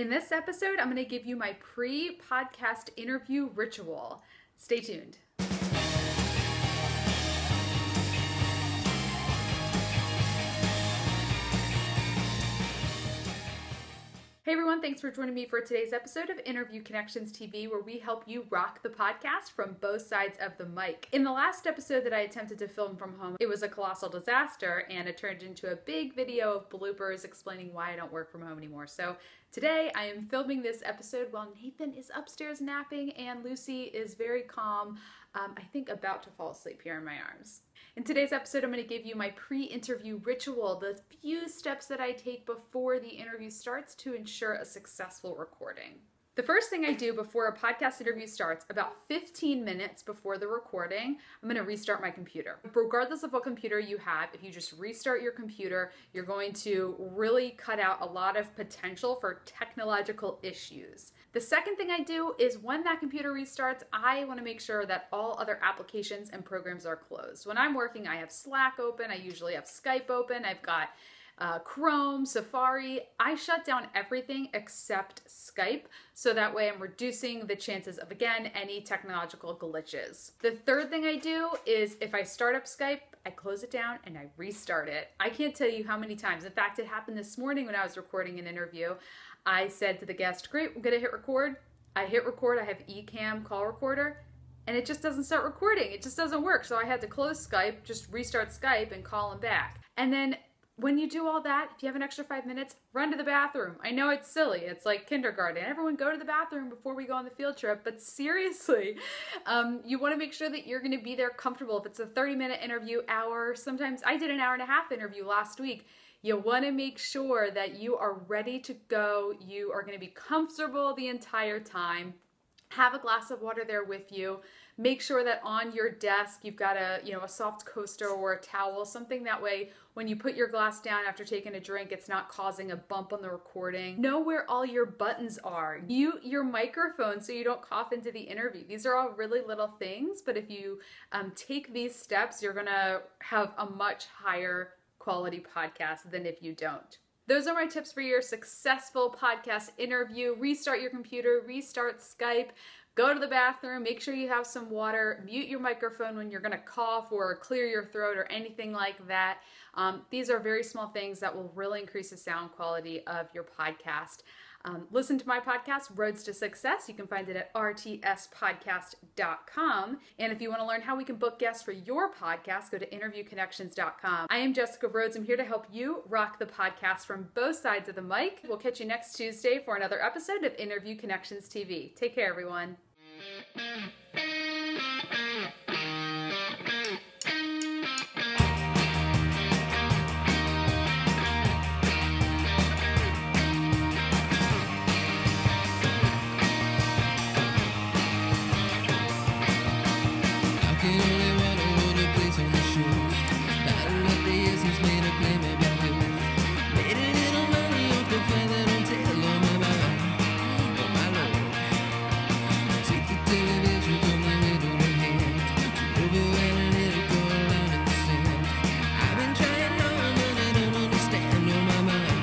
In this episode, I'm going to give you my pre podcast interview ritual. Stay tuned. Hey everyone, thanks for joining me for today's episode of Interview Connections TV, where we help you rock the podcast from both sides of the mic. In the last episode that I attempted to film from home, it was a colossal disaster and it turned into a big video of bloopers explaining why I don't work from home anymore. So today I am filming this episode while Nathan is upstairs napping and Lucy is very calm, um, I think about to fall asleep here in my arms. In today's episode, I'm going to give you my pre interview ritual, the few steps that I take before the interview starts to ensure a successful recording. The first thing I do before a podcast interview starts, about 15 minutes before the recording, I'm going to restart my computer. Regardless of what computer you have, if you just restart your computer, you're going to really cut out a lot of potential for technological issues. The second thing I do is when that computer restarts, I want to make sure that all other applications and programs are closed. When I'm working, I have Slack open, I usually have Skype open, I've got uh, Chrome, Safari. I shut down everything except Skype, so that way I'm reducing the chances of, again, any technological glitches. The third thing I do is if I start up Skype, I close it down and I restart it. I can't tell you how many times. In fact, it happened this morning when I was recording an interview. I said to the guest, Great, we're gonna hit record. I hit record, I have Ecamm call recorder, and it just doesn't start recording. It just doesn't work. So I had to close Skype, just restart Skype and call him back. And then when you do all that, if you have an extra five minutes, run to the bathroom. I know it's silly. It's like kindergarten. Everyone go to the bathroom before we go on the field trip. But seriously, um, you want to make sure that you're going to be there comfortable. If it's a 30 minute interview, hour, sometimes I did an hour and a half interview last week. You want to make sure that you are ready to go. You are going to be comfortable the entire time. Have a glass of water there with you make sure that on your desk you've got a you know a soft coaster or a towel something that way when you put your glass down after taking a drink it's not causing a bump on the recording. Know where all your buttons are. Mute your microphone so you don't cough into the interview. These are all really little things but if you um, take these steps you're gonna have a much higher quality podcast than if you don't those are my tips for your successful podcast interview. Restart your computer, restart Skype, go to the bathroom, make sure you have some water, mute your microphone when you're going to cough or clear your throat or anything like that. Um, these are very small things that will really increase the sound quality of your podcast. Um, listen to my podcast, Rhodes to Success. You can find it at rtspodcast.com. And if you want to learn how we can book guests for your podcast, go to interviewconnections.com. I am Jessica Rhodes. I'm here to help you rock the podcast from both sides of the mic. We'll catch you next Tuesday for another episode of Interview Connections TV. Take care, everyone.